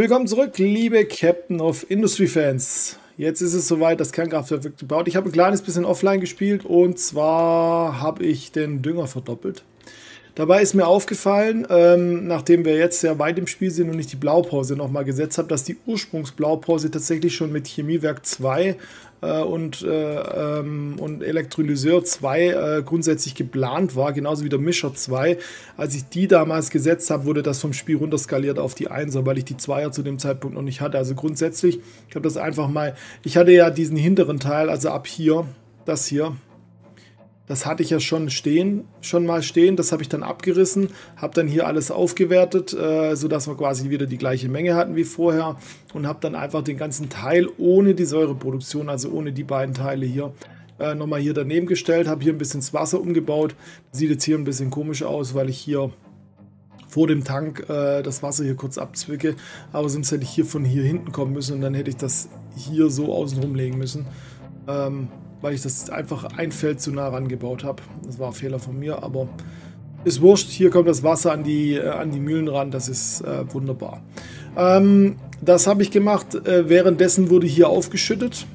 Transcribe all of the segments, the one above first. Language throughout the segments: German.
Willkommen zurück, liebe Captain of Industry Fans. Jetzt ist es soweit, das Kernkraftwerk wird gebaut. Ich habe ein kleines bisschen offline gespielt und zwar habe ich den Dünger verdoppelt. Dabei ist mir aufgefallen, ähm, nachdem wir jetzt sehr weit im Spiel sind und ich die Blaupause nochmal gesetzt habe, dass die Ursprungsblaupause tatsächlich schon mit Chemiewerk 2 äh, und, äh, ähm, und Elektrolyseur 2 äh, grundsätzlich geplant war, genauso wie der Mischer 2. Als ich die damals gesetzt habe, wurde das vom Spiel runterskaliert auf die 1er, weil ich die 2er zu dem Zeitpunkt noch nicht hatte. Also grundsätzlich, ich habe das einfach mal, ich hatte ja diesen hinteren Teil, also ab hier, das hier, das hatte ich ja schon stehen, schon mal stehen. Das habe ich dann abgerissen, habe dann hier alles aufgewertet, äh, sodass wir quasi wieder die gleiche Menge hatten wie vorher und habe dann einfach den ganzen Teil ohne die Säureproduktion, also ohne die beiden Teile hier, äh, nochmal hier daneben gestellt, habe hier ein bisschen das Wasser umgebaut. Sieht jetzt hier ein bisschen komisch aus, weil ich hier vor dem Tank äh, das Wasser hier kurz abzwicke, aber sonst hätte ich hier von hier hinten kommen müssen und dann hätte ich das hier so außen rumlegen müssen. Ähm, weil ich das einfach ein Feld zu nah rangebaut habe. Das war ein Fehler von mir, aber ist wurscht. Hier kommt das Wasser an die, äh, an die Mühlen ran, das ist äh, wunderbar. Ähm, das habe ich gemacht. Äh, währenddessen wurde hier aufgeschüttet.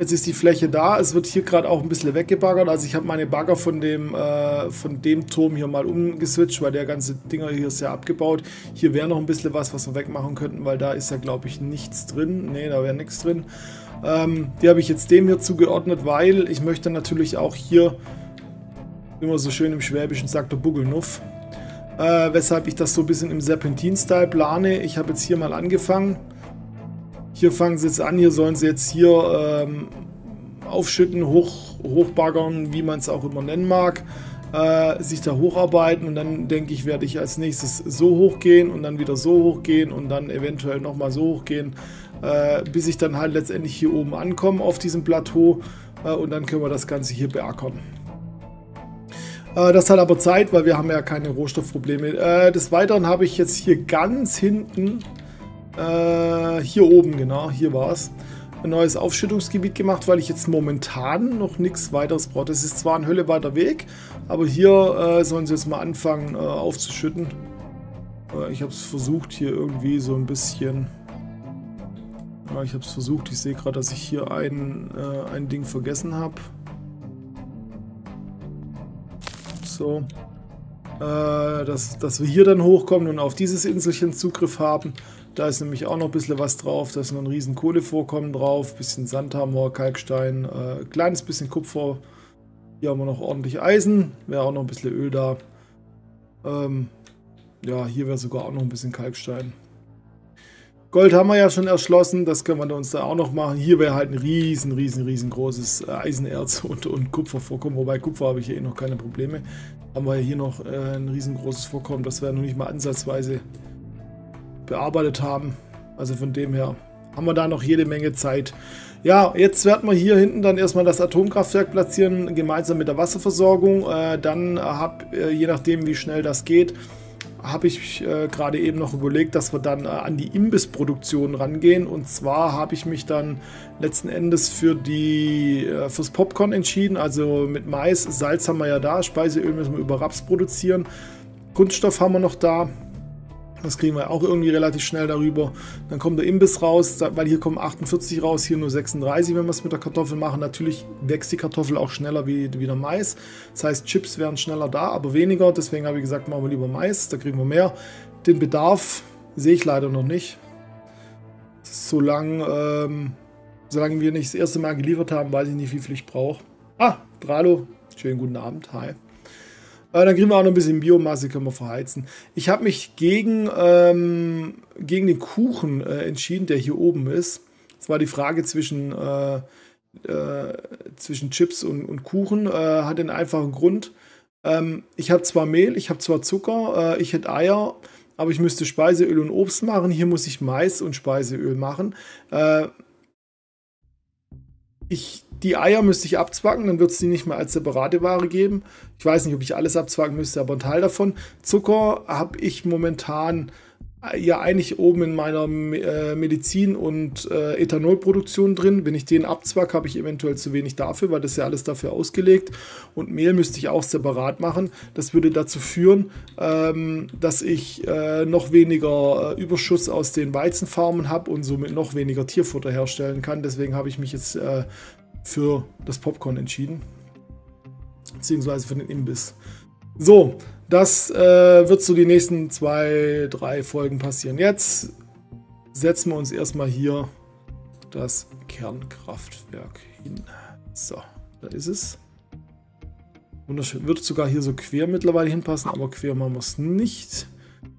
Jetzt ist die Fläche da. Es wird hier gerade auch ein bisschen weggebaggert. Also ich habe meine Bagger von dem, äh, von dem Turm hier mal umgeswitcht, weil der ganze Dinger hier ist ja abgebaut. Hier wäre noch ein bisschen was, was wir wegmachen könnten, weil da ist ja, glaube ich, nichts drin. Ne, da wäre nichts drin. Ähm, die habe ich jetzt dem hier zugeordnet, weil ich möchte natürlich auch hier, immer so schön im Schwäbischen sagt der Buggelnuff, äh, weshalb ich das so ein bisschen im Serpentin-Style plane. Ich habe jetzt hier mal angefangen. Hier fangen sie jetzt an, hier sollen sie jetzt hier ähm, aufschütten, hoch, hochbaggern, wie man es auch immer nennen mag. Äh, sich da hocharbeiten und dann denke ich, werde ich als nächstes so hochgehen und dann wieder so hochgehen und dann eventuell nochmal so hochgehen, äh, bis ich dann halt letztendlich hier oben ankomme auf diesem Plateau äh, und dann können wir das Ganze hier beackern. Äh, das hat aber Zeit, weil wir haben ja keine Rohstoffprobleme. Äh, des Weiteren habe ich jetzt hier ganz hinten, äh, hier oben genau, hier war es, ein neues Aufschüttungsgebiet gemacht, weil ich jetzt momentan noch nichts weiteres brauche. Das ist zwar ein hölleweiter Weg, aber hier sollen sie jetzt mal anfangen aufzuschütten. Ich habe es versucht hier irgendwie so ein bisschen ja, ich habe es versucht. Ich sehe gerade, dass ich hier ein, äh, ein Ding vergessen habe. So. Äh, dass, dass wir hier dann hochkommen und auf dieses Inselchen Zugriff haben. Da ist nämlich auch noch ein bisschen was drauf. Da ist noch ein riesen Kohlevorkommen drauf. Bisschen Sandhammer, Kalkstein, äh, kleines bisschen Kupfer. Hier haben wir noch ordentlich Eisen. Wäre auch noch ein bisschen Öl da. Ähm, ja, hier wäre sogar auch noch ein bisschen Kalkstein. Gold haben wir ja schon erschlossen, das können wir uns da auch noch machen. Hier wäre halt ein riesen, riesen, riesengroßes Eisenerz und, und Kupfervorkommen, wobei Kupfer habe ich hier eh noch keine Probleme. Haben wir hier noch äh, ein riesengroßes Vorkommen, das wir noch nicht mal ansatzweise bearbeitet haben. Also von dem her haben wir da noch jede Menge Zeit. Ja, jetzt werden wir hier hinten dann erstmal das Atomkraftwerk platzieren, gemeinsam mit der Wasserversorgung. Äh, dann habe, äh, je nachdem wie schnell das geht, habe ich äh, gerade eben noch überlegt, dass wir dann äh, an die Imbiss-Produktion rangehen. Und zwar habe ich mich dann letzten Endes für die äh, fürs Popcorn entschieden. Also mit Mais, Salz haben wir ja da, Speiseöl müssen wir über Raps produzieren. Kunststoff haben wir noch da. Das kriegen wir auch irgendwie relativ schnell darüber. Dann kommt der Imbiss raus, weil hier kommen 48 raus, hier nur 36, wenn wir es mit der Kartoffel machen. Natürlich wächst die Kartoffel auch schneller wie, wie der Mais. Das heißt, Chips wären schneller da, aber weniger. Deswegen habe ich gesagt, machen wir lieber Mais, da kriegen wir mehr. Den Bedarf sehe ich leider noch nicht. Solange, ähm, solange wir nicht das erste Mal geliefert haben, weiß ich nicht, wie viel ich brauche. Ah, Dralo, schönen guten Abend, hi. Äh, dann kriegen wir auch noch ein bisschen Biomasse, können wir verheizen. Ich habe mich gegen, ähm, gegen den Kuchen äh, entschieden, der hier oben ist. Das war die Frage zwischen, äh, äh zwischen Chips und, und Kuchen. Äh, hat den einfachen Grund. Ähm, ich habe zwar Mehl, ich habe zwar Zucker, äh, ich hätte Eier, aber ich müsste Speiseöl und Obst machen. Hier muss ich Mais und Speiseöl machen. Ich die Eier müsste ich abzwacken, dann wird es die nicht mehr als separate Ware geben. Ich weiß nicht, ob ich alles abzwacken müsste, aber ein Teil davon. Zucker habe ich momentan ja eigentlich oben in meiner äh, Medizin- und äh, Ethanolproduktion drin. Wenn ich den abzwack, habe ich eventuell zu wenig dafür, weil das ja alles dafür ausgelegt. Und Mehl müsste ich auch separat machen. Das würde dazu führen, ähm, dass ich äh, noch weniger äh, Überschuss aus den Weizenfarmen habe und somit noch weniger Tierfutter herstellen kann. Deswegen habe ich mich jetzt äh, für das Popcorn entschieden. Beziehungsweise für den Imbiss. So, das äh, wird so die nächsten zwei, drei Folgen passieren. Jetzt setzen wir uns erstmal hier das Kernkraftwerk hin. So, da ist es. Wunderschön. Wird sogar hier so quer mittlerweile hinpassen, aber quer machen wir es nicht.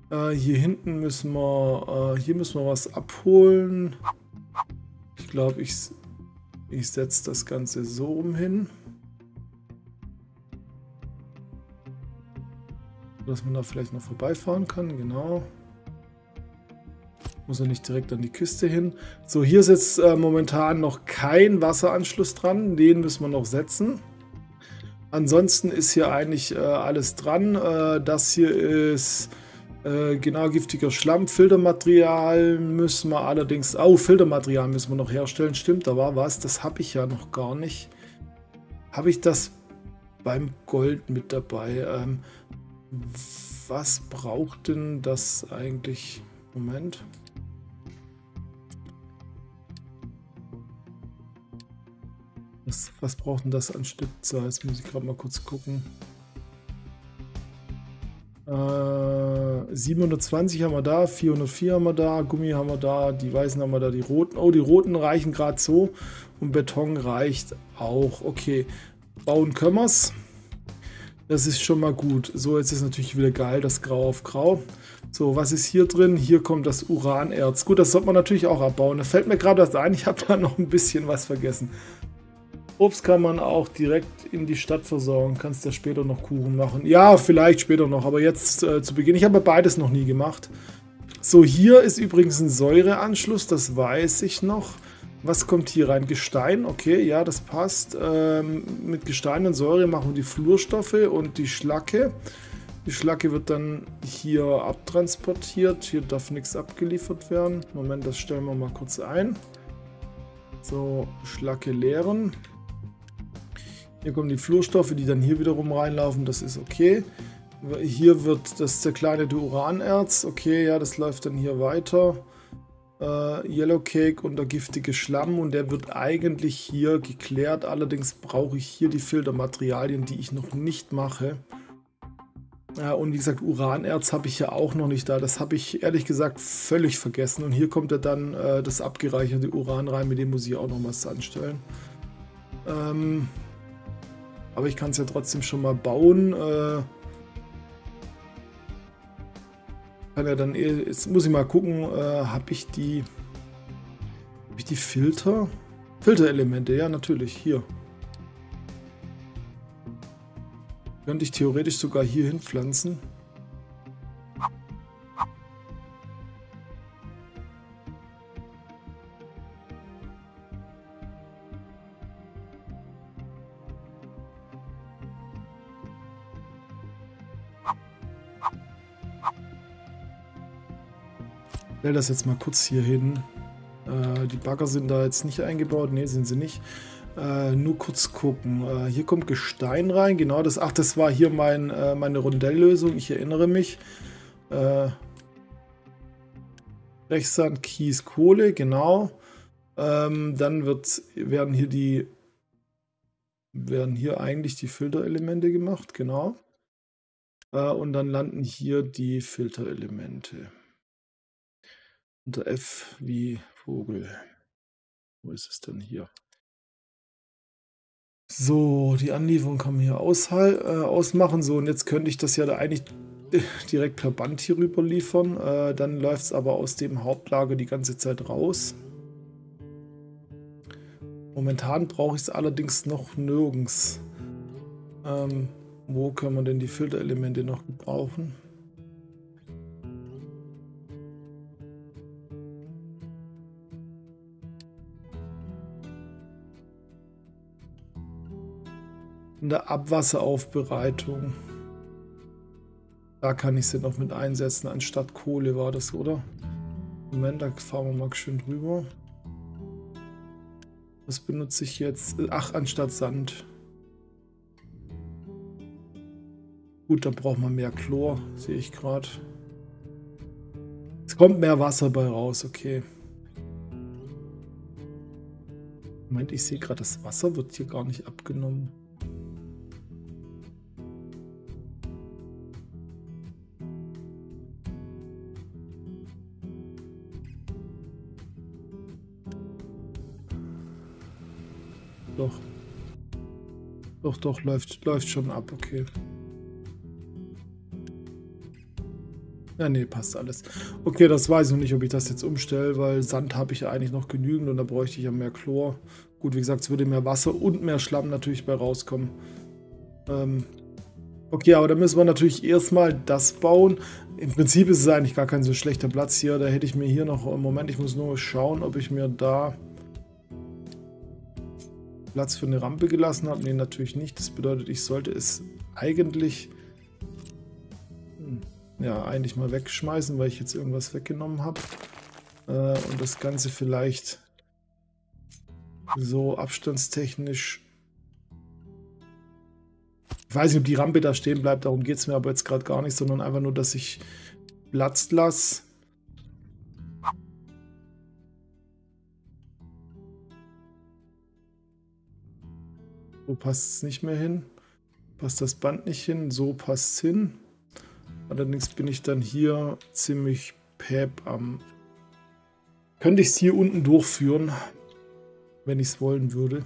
Äh, hier hinten müssen wir, äh, hier müssen wir was abholen. Ich glaube, ich, ich setze das Ganze so rum hin. Dass man da vielleicht noch vorbeifahren kann, genau. Muss er nicht direkt an die Küste hin. So, hier ist jetzt äh, momentan noch kein Wasseranschluss dran. Den müssen wir noch setzen. Ansonsten ist hier eigentlich äh, alles dran. Äh, das hier ist äh, genau giftiger Schlamm. Filtermaterial müssen wir allerdings... Oh, Filtermaterial müssen wir noch herstellen. Stimmt, da war was. Das habe ich ja noch gar nicht. Habe ich das beim Gold mit dabei? Ähm, was braucht denn das eigentlich? Moment. Was, was braucht denn das an Stückzahl? Jetzt muss ich gerade mal kurz gucken. Äh, 720 haben wir da, 404 haben wir da, Gummi haben wir da, die weißen haben wir da, die roten. Oh, die roten reichen gerade so und Beton reicht auch. Okay, bauen können wir es. Das ist schon mal gut. So, jetzt ist natürlich wieder geil, das Grau auf Grau. So, was ist hier drin? Hier kommt das Uranerz. Gut, das sollte man natürlich auch abbauen. Da fällt mir gerade was ein, ich habe da noch ein bisschen was vergessen. Obst kann man auch direkt in die Stadt versorgen. Kannst ja später noch Kuchen machen. Ja, vielleicht später noch, aber jetzt äh, zu Beginn. Ich habe beides noch nie gemacht. So, hier ist übrigens ein Säureanschluss, das weiß ich noch. Was kommt hier rein? Gestein, okay, ja, das passt. Ähm, mit Gestein und Säure machen wir die Flurstoffe und die Schlacke. Die Schlacke wird dann hier abtransportiert. Hier darf nichts abgeliefert werden. Moment, das stellen wir mal kurz ein. So, Schlacke leeren. Hier kommen die Flurstoffe, die dann hier wiederum reinlaufen. Das ist okay. Hier wird das zerkleinerte Uranerz. Okay, ja, das läuft dann hier weiter äh, Yellow Cake und der giftige Schlamm und der wird eigentlich hier geklärt. Allerdings brauche ich hier die Filtermaterialien, die ich noch nicht mache. Ja, und wie gesagt, Uranerz habe ich ja auch noch nicht da. Das habe ich ehrlich gesagt völlig vergessen. Und hier kommt ja dann äh, das abgereicherte Uran rein, mit dem muss ich auch noch was anstellen. Ähm, aber ich kann es ja trotzdem schon mal bauen. Äh, kann ja dann, jetzt muss ich mal gucken, äh, habe ich die, habe ich die Filter? Filterelemente, ja natürlich, hier. Könnte ich theoretisch sogar hier hinpflanzen. Stelle das jetzt mal kurz hier hin. Äh, die Bagger sind da jetzt nicht eingebaut. Ne, sind sie nicht. Äh, nur kurz gucken. Äh, hier kommt Gestein rein. Genau das. Ach, das war hier mein, äh, meine Rondelllösung. Ich erinnere mich. Äh, Rechsand, Kies, Kohle. Genau. Ähm, dann wird, werden hier die werden hier eigentlich die Filterelemente gemacht. Genau. Äh, und dann landen hier die Filterelemente. Unter F wie Vogel. Wo ist es denn hier? So, die Anlieferung kann man hier äh, ausmachen. So, und jetzt könnte ich das ja da eigentlich direkt per Band hier rüber liefern. Äh, dann läuft es aber aus dem Hauptlager die ganze Zeit raus. Momentan brauche ich es allerdings noch nirgends. Ähm, wo können wir denn die Filterelemente noch gebrauchen? In der Abwasseraufbereitung. Da kann ich sie noch mit einsetzen, anstatt Kohle war das, oder? Moment, da fahren wir mal schön drüber. Was benutze ich jetzt? Ach, anstatt Sand. Gut, da braucht man mehr Chlor, sehe ich gerade. Es kommt mehr Wasser bei raus, okay. Moment, ich sehe gerade, das Wasser wird hier gar nicht abgenommen. Doch. Doch, doch, läuft, läuft schon ab, okay. Ja, nee, passt alles. Okay, das weiß ich noch nicht, ob ich das jetzt umstelle, weil Sand habe ich ja eigentlich noch genügend und da bräuchte ich ja mehr Chlor. Gut, wie gesagt, es würde mehr Wasser und mehr Schlamm natürlich bei rauskommen. Ähm, okay, aber da müssen wir natürlich erstmal das bauen. Im Prinzip ist es eigentlich gar kein so schlechter Platz hier. Da hätte ich mir hier noch... Moment, ich muss nur schauen, ob ich mir da Platz für eine Rampe gelassen habe. Nee, natürlich nicht. Das bedeutet, ich sollte es eigentlich ja, eigentlich mal wegschmeißen, weil ich jetzt irgendwas weggenommen habe. Äh, und das Ganze vielleicht so abstandstechnisch... Ich weiß nicht, ob die Rampe da stehen bleibt, darum geht es mir aber jetzt gerade gar nicht, sondern einfach nur, dass ich Platz lasse. So passt es nicht mehr hin. Passt das Band nicht hin, so passt es hin. Allerdings bin ich dann hier ziemlich päp am... Könnte ich es hier unten durchführen, wenn ich es wollen würde.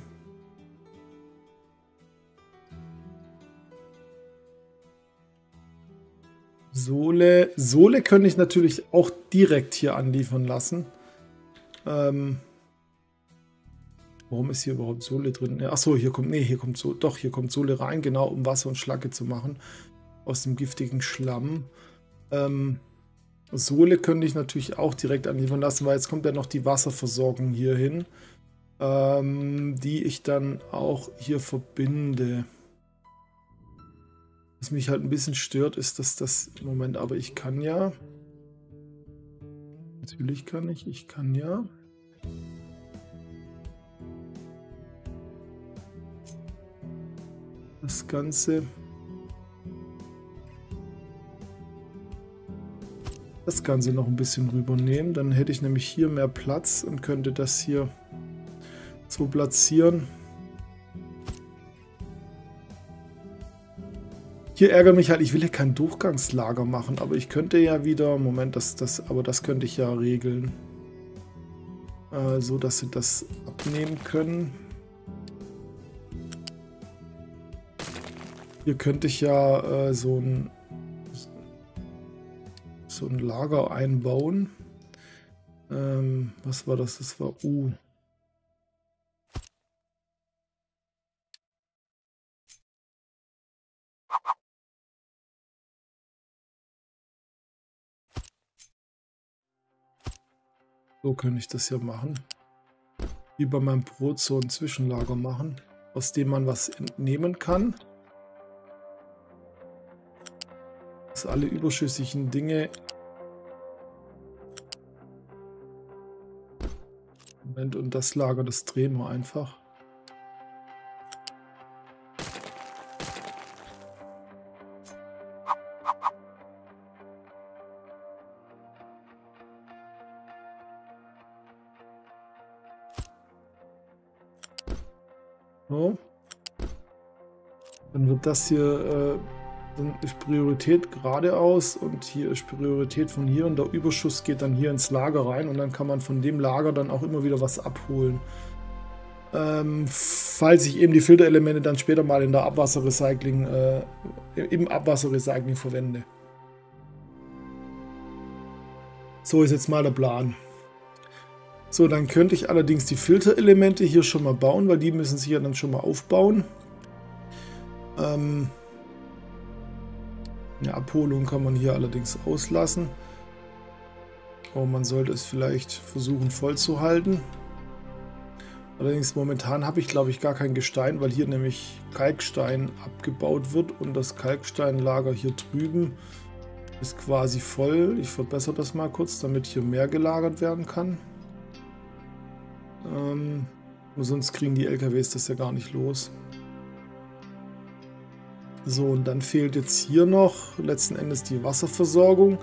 Sohle, Sohle könnte ich natürlich auch direkt hier anliefern lassen. Ähm, warum ist hier überhaupt Sohle drin? Achso, hier kommt, nee, hier kommt so, doch, hier kommt Sohle rein, genau, um Wasser und Schlacke zu machen aus dem giftigen Schlamm. Ähm, Sohle könnte ich natürlich auch direkt anliefern lassen, weil jetzt kommt ja noch die Wasserversorgung hier hin, ähm, die ich dann auch hier verbinde. Was mich halt ein bisschen stört, ist, dass das... Moment, aber ich kann ja... Natürlich kann ich, ich kann ja... Das Ganze... das Ganze noch ein bisschen rübernehmen. Dann hätte ich nämlich hier mehr Platz und könnte das hier so platzieren. Hier ärgert mich halt, ich will hier kein Durchgangslager machen, aber ich könnte ja wieder, Moment, das, das, aber das könnte ich ja regeln. Äh, so, dass sie das abnehmen können. Hier könnte ich ja äh, so ein so ein Lager einbauen. Ähm, was war das? Das war U. So könnte ich das ja machen. Wie bei meinem Brot so ein Zwischenlager machen, aus dem man was entnehmen kann. Dass alle überschüssigen Dinge Moment, und das Lager, das drehen wir einfach. So. Dann wird das hier äh, dann ist Priorität geradeaus und hier ist Priorität von hier und der Überschuss geht dann hier ins Lager rein und dann kann man von dem Lager dann auch immer wieder was abholen. Ähm, falls ich eben die Filterelemente dann später mal in der Abwasserrecycling, äh, im Abwasserrecycling verwende. So ist jetzt mal der Plan. So, dann könnte ich allerdings die Filterelemente hier schon mal bauen, weil die müssen sich ja dann schon mal aufbauen. Ähm, eine Abholung kann man hier allerdings auslassen. Aber man sollte es vielleicht versuchen voll zu halten. Allerdings momentan habe ich glaube ich gar kein Gestein, weil hier nämlich Kalkstein abgebaut wird und das Kalksteinlager hier drüben Ist quasi voll. Ich verbessere das mal kurz, damit hier mehr gelagert werden kann. Ähm, sonst kriegen die LKWs das ja gar nicht los. So, und dann fehlt jetzt hier noch letzten Endes die Wasserversorgung.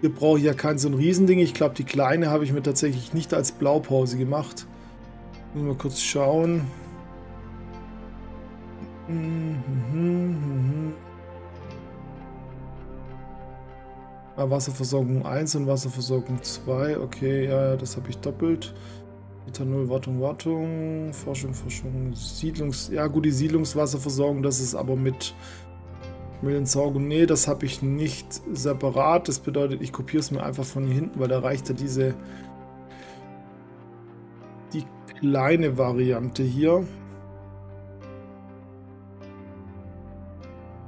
Hier brauche ich ja kein so ein Riesending. Ich glaube, die kleine habe ich mir tatsächlich nicht als Blaupause gemacht. Mal kurz schauen. Ah, Wasserversorgung 1 und Wasserversorgung 2. Okay, ja, das habe ich doppelt. Ethanol, Wartung, Wartung, Forschung, Forschung, Siedlungs... Ja gut, die Siedlungswasserversorgung, das ist aber mit Müllentsorgung. Nee, das habe ich nicht separat. Das bedeutet, ich kopiere es mir einfach von hier hinten, weil da reicht ja diese... die kleine Variante hier.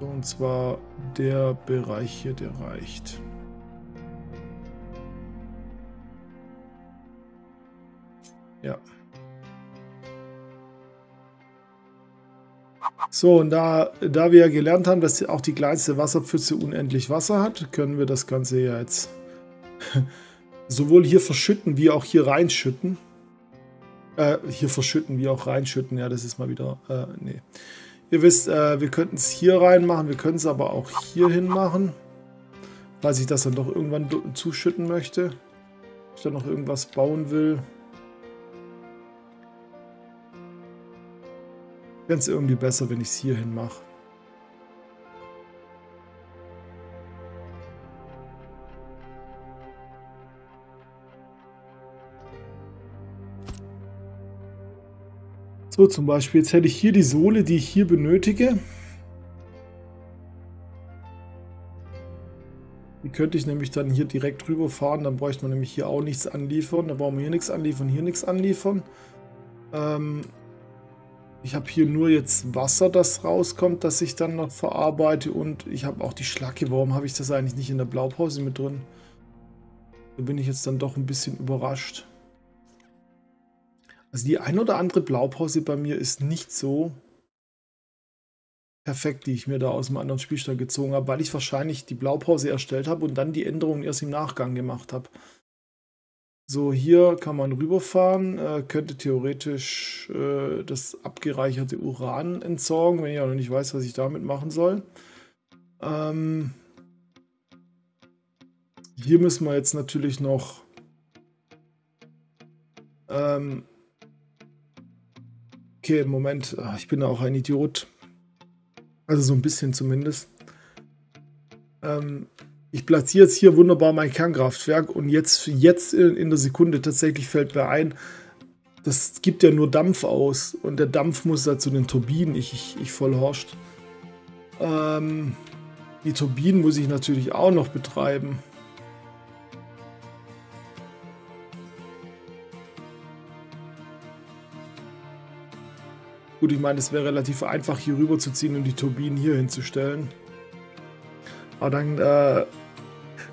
Und zwar der Bereich hier, der reicht. Ja. So, und da, da wir ja gelernt haben, dass auch die kleinste Wasserpfütze unendlich Wasser hat, können wir das Ganze ja jetzt sowohl hier verschütten wie auch hier reinschütten. Äh, hier verschütten wie auch reinschütten. Ja, das ist mal wieder... Äh, nee. Ihr wisst, äh, wir könnten es hier reinmachen, wir können es aber auch hier hin machen. Falls ich das dann doch irgendwann zuschütten möchte. Ich dann noch irgendwas bauen will. Wäre es irgendwie besser, wenn ich es hierhin mache. So, zum Beispiel, jetzt hätte ich hier die Sohle, die ich hier benötige. Die könnte ich nämlich dann hier direkt rüber fahren. Dann bräuchte man nämlich hier auch nichts anliefern. Da brauchen wir hier nichts anliefern, hier nichts anliefern. Ähm, ich habe hier nur jetzt Wasser, das rauskommt, das ich dann noch verarbeite. Und ich habe auch die Schlacke. Warum habe ich das eigentlich nicht in der Blaupause mit drin? Da bin ich jetzt dann doch ein bisschen überrascht. Also die ein oder andere Blaupause bei mir ist nicht so perfekt, die ich mir da aus einem anderen Spielstand gezogen habe, weil ich wahrscheinlich die Blaupause erstellt habe und dann die Änderungen erst im Nachgang gemacht habe. So, hier kann man rüberfahren, äh, könnte theoretisch äh, das abgereicherte Uran entsorgen, wenn ich auch noch nicht weiß, was ich damit machen soll. Ähm, hier müssen wir jetzt natürlich noch ähm, Okay, Moment, ah, ich bin auch ein Idiot. Also so ein bisschen zumindest. Ähm, ich platziere jetzt hier wunderbar mein Kernkraftwerk und jetzt, jetzt in, der Sekunde tatsächlich fällt mir ein, das gibt ja nur Dampf aus und der Dampf muss da zu den Turbinen, ich, ich, ich voll. Ähm, die Turbinen muss ich natürlich auch noch betreiben. Gut, ich meine, es wäre relativ einfach hier rüber zu ziehen und die Turbinen hier hinzustellen. Aber dann äh,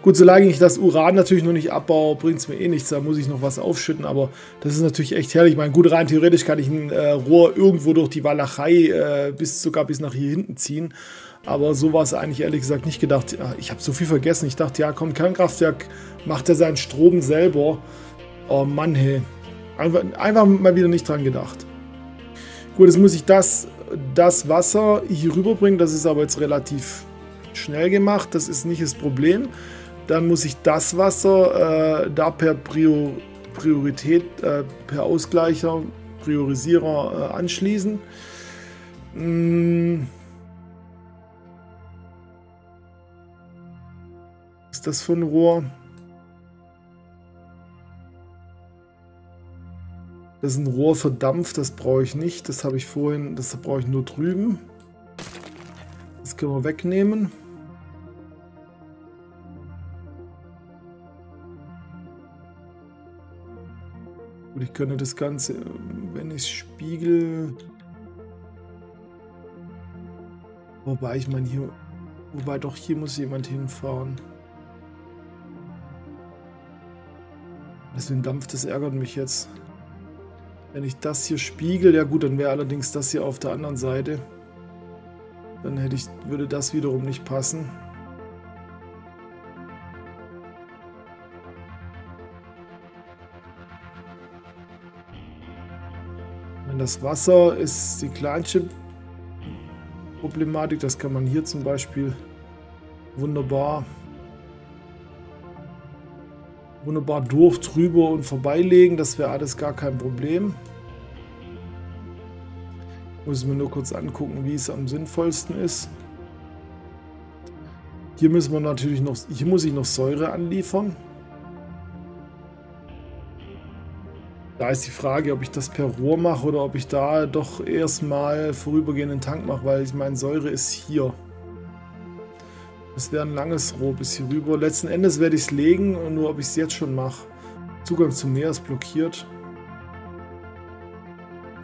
Gut, solange ich das Uran natürlich noch nicht abbaue, bringt es mir eh nichts. Da muss ich noch was aufschütten. Aber das ist natürlich echt herrlich. Ich meine, gut, rein theoretisch kann ich ein äh, Rohr irgendwo durch die Walachei äh, bis sogar bis nach hier hinten ziehen. Aber so war es eigentlich ehrlich gesagt nicht gedacht. Ich habe so viel vergessen. Ich dachte, ja, komm, Kernkraftwerk macht er seinen Strom selber. Oh Mann, hey. Einfach, einfach mal wieder nicht dran gedacht. Gut, jetzt muss ich das, das Wasser hier rüberbringen. Das ist aber jetzt relativ schnell gemacht. Das ist nicht das Problem. Dann muss ich das Wasser äh, da per Prior Priorität, äh, per Ausgleicher, Priorisierer äh, anschließen. Hm. Was ist das für ein Rohr? Das ist ein Rohr für Dampf, das brauche ich nicht. Das habe ich vorhin, das brauche ich nur drüben. Das können wir wegnehmen. Gut, ich könnte das Ganze, wenn ich spiegel... Wobei, ich meine hier... Wobei doch, hier muss jemand hinfahren. Deswegen dampft, das ärgert mich jetzt. Wenn ich das hier spiegel, ja gut, dann wäre allerdings das hier auf der anderen Seite. Dann hätte ich, würde das wiederum nicht passen. Das Wasser ist die kleinste Problematik. Das kann man hier zum Beispiel wunderbar wunderbar durch, drüber und vorbeilegen. Das wäre alles gar kein Problem. Muss ich mir nur kurz angucken, wie es am sinnvollsten ist. Hier müssen wir natürlich noch, hier muss ich noch Säure anliefern. Da ist die Frage, ob ich das per Rohr mache oder ob ich da doch erstmal vorübergehenden Tank mache, weil ich meine, Säure ist hier. Das wäre ein langes Rohr bis hier rüber. Letzten Endes werde ich es legen, nur ob ich es jetzt schon mache. Zugang zum Meer ist blockiert.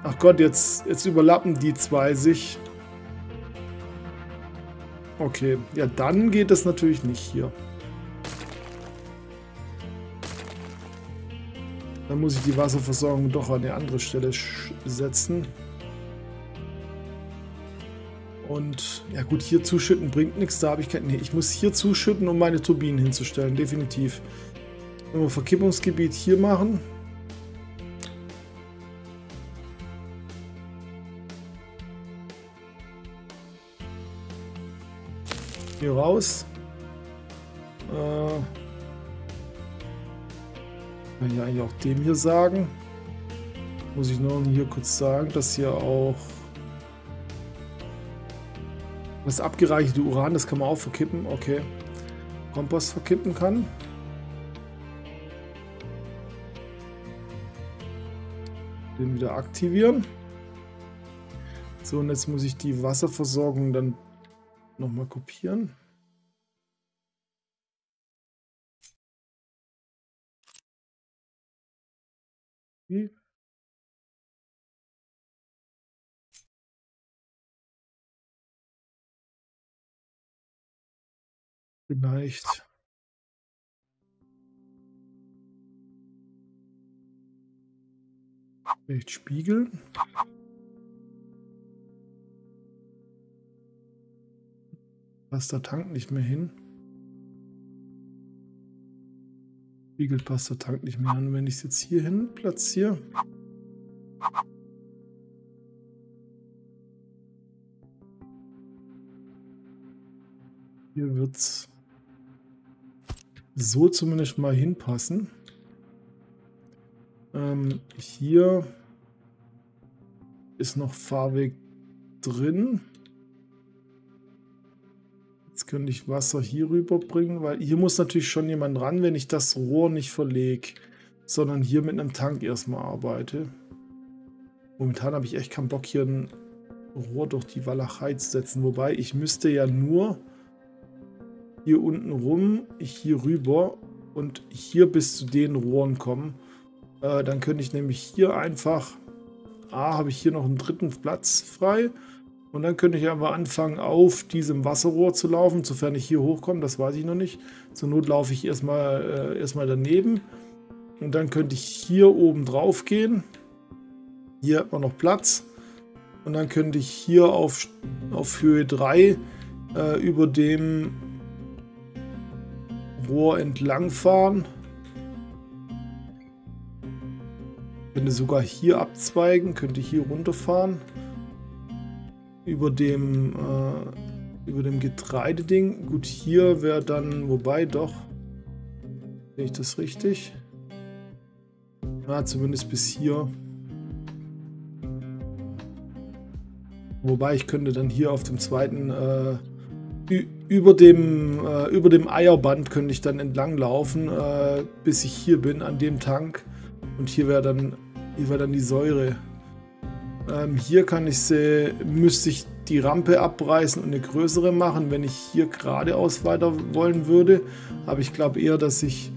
Ach Gott, jetzt, jetzt überlappen die zwei sich. Okay, ja dann geht das natürlich nicht hier. Dann muss ich die Wasserversorgung doch an eine andere Stelle setzen. Und ja gut, hier zuschütten bringt nichts, da habe ich kein... Nee, ich muss hier zuschütten, um meine Turbinen hinzustellen, definitiv. Wenn wir Verkippungsgebiet hier machen. Hier raus. Kann ich eigentlich auch dem hier sagen. Muss ich nur hier kurz sagen, dass hier auch das abgereichte Uran, das kann man auch verkippen. Okay. Kompost verkippen kann. Den wieder aktivieren. So, und jetzt muss ich die Wasserversorgung dann nochmal kopieren. Wie? Vielleicht. Vielleicht spiegeln. Passt der Tank nicht mehr hin. Spiegelt passt der Tank nicht mehr hin. Wenn ich es jetzt hier hin platziere. Hier wird es so zumindest mal hinpassen. Ähm, hier ist noch Fahrweg drin. Könnte ich Wasser hier rüber bringen, weil hier muss natürlich schon jemand ran, wenn ich das Rohr nicht verlege, sondern hier mit einem Tank erstmal arbeite. Momentan habe ich echt keinen Bock, hier ein Rohr durch die Walachei zu setzen. Wobei, ich müsste ja nur hier unten rum, hier rüber und hier bis zu den Rohren kommen. Äh, dann könnte ich nämlich hier einfach, A, habe ich hier noch einen dritten Platz frei. Und dann könnte ich aber anfangen, auf diesem Wasserrohr zu laufen, sofern ich hier hochkomme, das weiß ich noch nicht. Zur Not laufe ich erstmal äh, erstmal daneben. Und dann könnte ich hier oben drauf gehen. Hier hat man noch Platz. Und dann könnte ich hier auf, auf Höhe 3 äh, über dem Rohr entlang fahren. Könnte sogar hier abzweigen, könnte hier runterfahren. Über dem, äh, über dem Getreideding. Gut, hier wäre dann, wobei doch, sehe ich das richtig? Na, zumindest bis hier. Wobei ich könnte dann hier auf dem zweiten äh, über dem, äh, über dem Eierband könnte ich dann entlang laufen, äh, bis ich hier bin an dem Tank. Und hier wäre dann, hier dann die Säure. Ähm, hier kann ich sie, müsste ich die Rampe abreißen und eine größere machen, wenn ich hier geradeaus weiter wollen würde. Aber ich glaube eher, dass ich,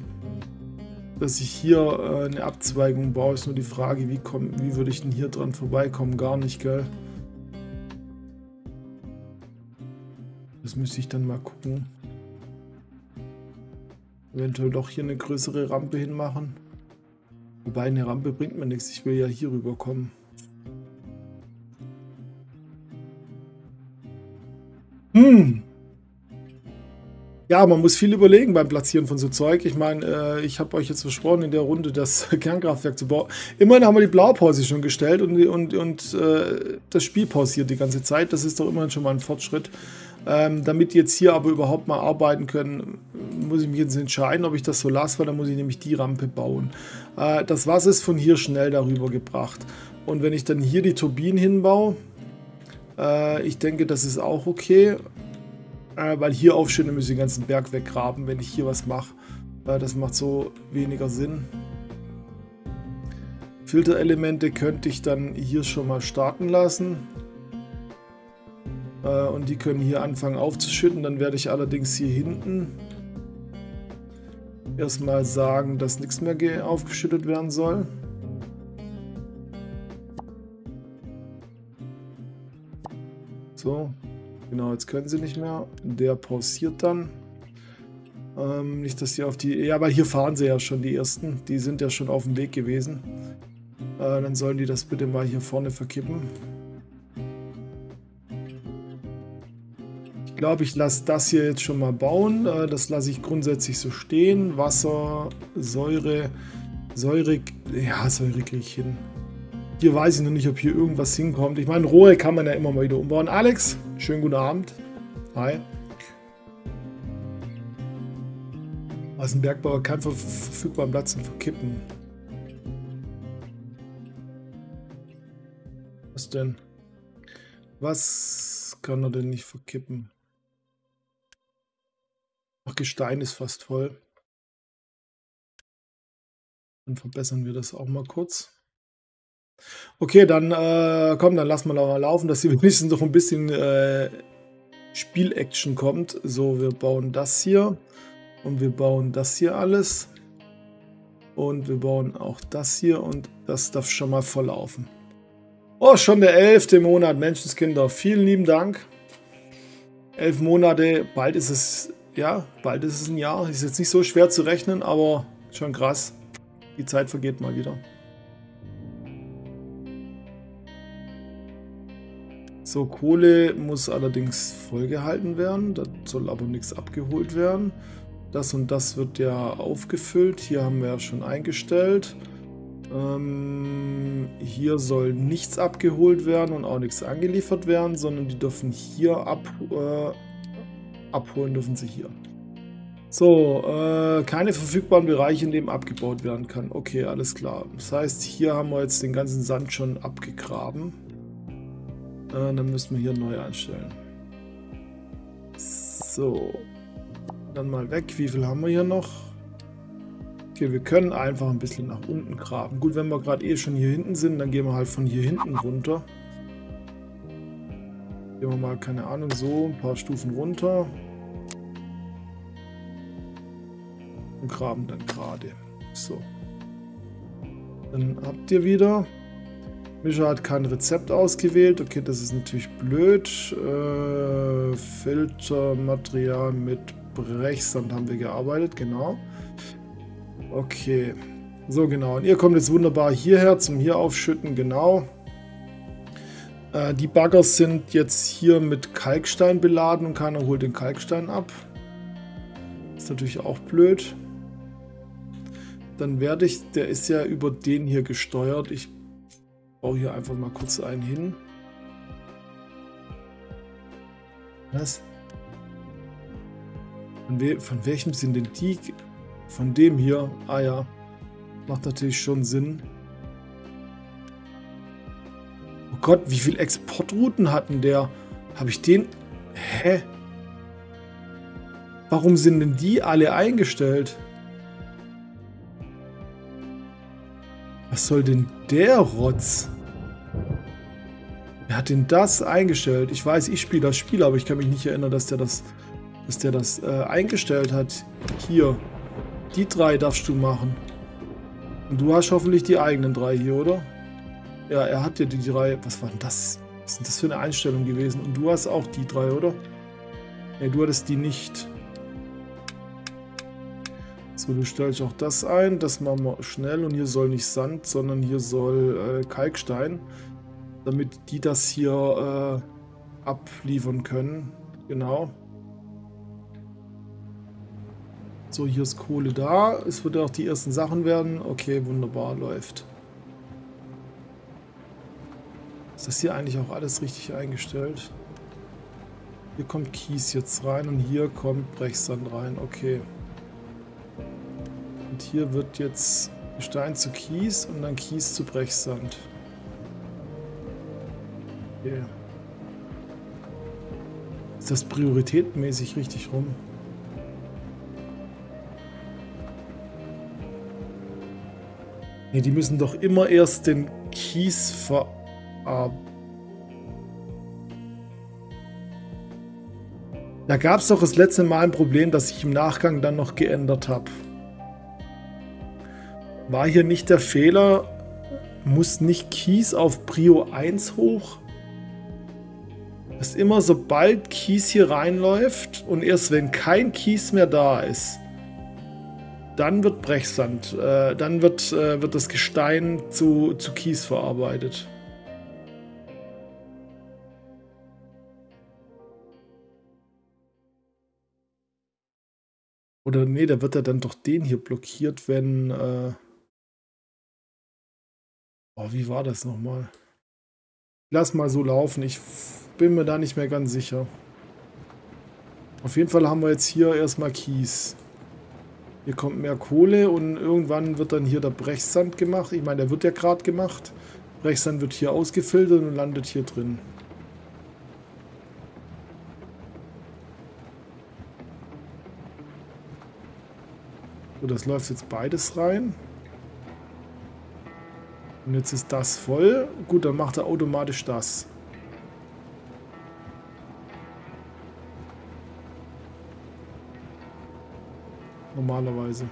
dass ich hier äh, eine Abzweigung baue. Ist nur die Frage, wie, wie würde ich denn hier dran vorbeikommen? Gar nicht, gell? Das müsste ich dann mal gucken. Eventuell doch hier eine größere Rampe hinmachen. Wobei eine Rampe bringt mir nichts. Ich will ja hier rüber kommen. Hm. Ja, man muss viel überlegen beim Platzieren von so Zeug. Ich meine, äh, ich habe euch jetzt versprochen, in der Runde das Kernkraftwerk zu bauen. Immerhin haben wir die Blaupause schon gestellt und, und, und äh, das Spiel pausiert die ganze Zeit. Das ist doch immerhin schon mal ein Fortschritt. Ähm, damit jetzt hier aber überhaupt mal arbeiten können, muss ich mich jetzt entscheiden, ob ich das so lasse, weil dann muss ich nämlich die Rampe bauen. Äh, das Wasser ist von hier schnell darüber gebracht. Und wenn ich dann hier die Turbinen hinbaue, äh, ich denke, das ist auch okay. Äh, weil hier aufschütten müssen den ganzen Berg weggraben, wenn ich hier was mache. Äh, das macht so weniger Sinn. Filterelemente könnte ich dann hier schon mal starten lassen. Äh, und die können hier anfangen aufzuschütten. Dann werde ich allerdings hier hinten erstmal sagen, dass nichts mehr aufgeschüttet werden soll. So, genau, jetzt können sie nicht mehr. Der pausiert dann. Ähm, nicht, dass die auf die... Ja, aber hier fahren sie ja schon, die ersten. Die sind ja schon auf dem Weg gewesen. Äh, dann sollen die das bitte mal hier vorne verkippen. Ich glaube, ich lasse das hier jetzt schon mal bauen. Äh, das lasse ich grundsätzlich so stehen. Wasser, Säure, Säure... Ja, Säure kriege ich hin. Hier weiß ich noch nicht, ob hier irgendwas hinkommt. Ich meine, Rohre kann man ja immer mal wieder umbauen. Alex, schönen guten Abend. Hi. Was ein Bergbauer ver verfügbaren Platz verkippen. Was denn? Was kann er denn nicht verkippen? Ach, Gestein ist fast voll. Dann verbessern wir das auch mal kurz. Okay, dann äh, komm, dann lassen wir mal laufen, dass hier wenigstens noch ein bisschen äh, Spiel-Action kommt. So, wir bauen das hier und wir bauen das hier alles. Und wir bauen auch das hier und das darf schon mal voll laufen. Oh, schon der elfte Monat, Menschenskinder. Vielen lieben Dank. Elf Monate, bald ist es, ja, bald ist es ein Jahr. Ist jetzt nicht so schwer zu rechnen, aber schon krass. Die Zeit vergeht mal wieder. So, Kohle muss allerdings vollgehalten werden. Da soll aber nichts abgeholt werden. Das und das wird ja aufgefüllt. Hier haben wir ja schon eingestellt. Ähm, hier soll nichts abgeholt werden und auch nichts angeliefert werden, sondern die dürfen hier ab, äh, abholen, dürfen sie hier. So, äh, keine verfügbaren Bereiche, in denen abgebaut werden kann. Okay, alles klar. Das heißt, hier haben wir jetzt den ganzen Sand schon abgegraben. Äh, dann müssen wir hier neu einstellen. So. Dann mal weg. Wie viel haben wir hier noch? Okay, wir können einfach ein bisschen nach unten graben. Gut, wenn wir gerade eh schon hier hinten sind, dann gehen wir halt von hier hinten runter. Gehen wir mal, keine Ahnung, so ein paar Stufen runter. Und graben dann gerade. So. Dann habt ihr wieder Mischer hat kein Rezept ausgewählt. Okay, das ist natürlich blöd. Äh, Filtermaterial mit Brechsand haben wir gearbeitet, genau. Okay. So, genau. Und ihr kommt jetzt wunderbar hierher zum hier aufschütten, genau. Äh, die Baggers sind jetzt hier mit Kalkstein beladen und keiner holt den Kalkstein ab. Ist natürlich auch blöd. Dann werde ich, der ist ja über den hier gesteuert. Ich baue hier einfach mal kurz einen hin. Was? Von, we von welchem sind denn die? Von dem hier? Ah ja. Macht natürlich schon Sinn. Oh Gott, wie viele Exportrouten hatten der? Habe ich den... Hä? Warum sind denn die alle eingestellt? Was soll denn der Rotz? Wer hat denn das eingestellt? Ich weiß, ich spiele das Spiel, aber ich kann mich nicht erinnern, dass der das, dass der das äh, eingestellt hat. Hier. Die drei darfst du machen. Und du hast hoffentlich die eigenen drei hier, oder? Ja, er hat ja die drei. Was war denn das? Was ist das für eine Einstellung gewesen? Und du hast auch die drei, oder? Ne, du hattest die nicht. So, du stellst auch das ein. Das machen wir schnell. Und hier soll nicht Sand, sondern hier soll äh, Kalkstein. Damit die das hier äh, abliefern können. Genau. So, hier ist Kohle da. Es wird auch die ersten Sachen werden. Okay, wunderbar, läuft. Ist das hier eigentlich auch alles richtig eingestellt? Hier kommt Kies jetzt rein und hier kommt Brechsand rein. Okay. Und hier wird jetzt Stein zu Kies und dann Kies zu Brechsand. Okay. Ist das prioritätenmäßig richtig rum? Ne, die müssen doch immer erst den Kies verarbeiten. Da gab es doch das letzte Mal ein Problem, das ich im Nachgang dann noch geändert habe. War hier nicht der Fehler, muss nicht Kies auf Prio 1 hoch? Dass immer sobald Kies hier reinläuft und erst wenn kein Kies mehr da ist, dann wird Brechsand, äh, dann wird, äh, wird das Gestein zu, zu Kies verarbeitet. Oder nee, da wird er dann doch den hier blockiert, wenn... Äh oh, wie war das nochmal? Lass mal so laufen, ich bin mir da nicht mehr ganz sicher. Auf jeden Fall haben wir jetzt hier erstmal Kies. Hier kommt mehr Kohle und irgendwann wird dann hier der Brechsand gemacht. Ich meine, der wird ja gerade gemacht. Brechsand wird hier ausgefiltert und landet hier drin. So, das läuft jetzt beides rein. Und jetzt ist das voll. Gut, dann macht er automatisch das. Normalerweise.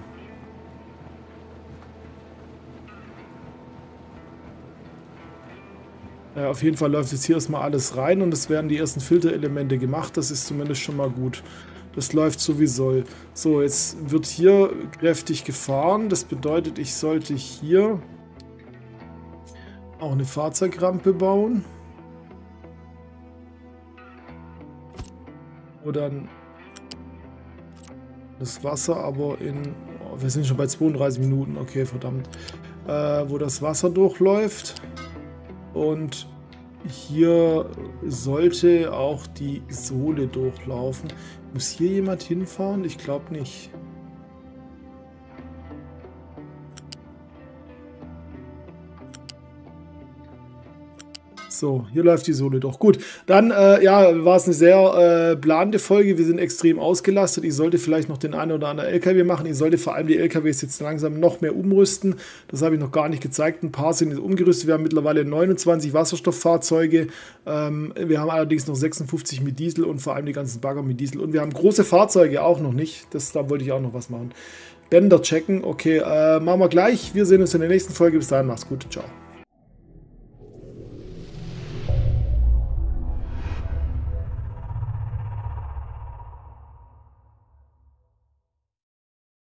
Ja, auf jeden Fall läuft jetzt hier erstmal alles rein und es werden die ersten Filterelemente gemacht. Das ist zumindest schon mal gut. Das läuft so wie soll. So, jetzt wird hier kräftig gefahren. Das bedeutet, ich sollte hier auch eine Fahrzeugrampe bauen. Wo dann das Wasser aber in... Oh, wir sind schon bei 32 Minuten. Okay, verdammt. Äh, wo das Wasser durchläuft. Und hier sollte auch die Sohle durchlaufen. Muss hier jemand hinfahren? Ich glaube nicht. So, hier läuft die Sohle doch. Gut, dann äh, ja, war es eine sehr äh, planende Folge. Wir sind extrem ausgelastet. Ich sollte vielleicht noch den einen oder anderen LKW machen. Ich sollte vor allem die LKWs jetzt langsam noch mehr umrüsten. Das habe ich noch gar nicht gezeigt. Ein paar sind jetzt umgerüstet. Wir haben mittlerweile 29 Wasserstofffahrzeuge. Ähm, wir haben allerdings noch 56 mit Diesel und vor allem die ganzen Bagger mit Diesel. Und wir haben große Fahrzeuge auch noch nicht. Das, da wollte ich auch noch was machen. Bänder checken. Okay, äh, machen wir gleich. Wir sehen uns in der nächsten Folge. Bis dahin, mach's gut. Ciao.